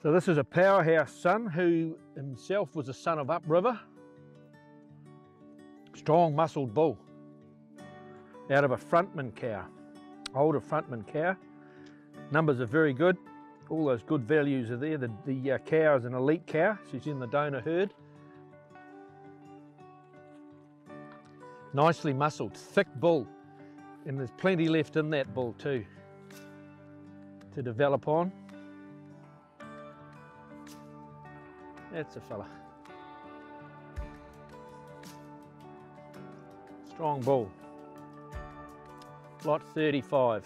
So this is a powerhouse son who himself was a son of upriver. Strong muscled bull out of a frontman cow, older frontman cow. Numbers are very good. All those good values are there. The, the uh, cow is an elite cow. She's in the donor herd. Nicely muscled, thick bull. And there's plenty left in that bull too to develop on. That's a fella. Strong bull. Lot 35.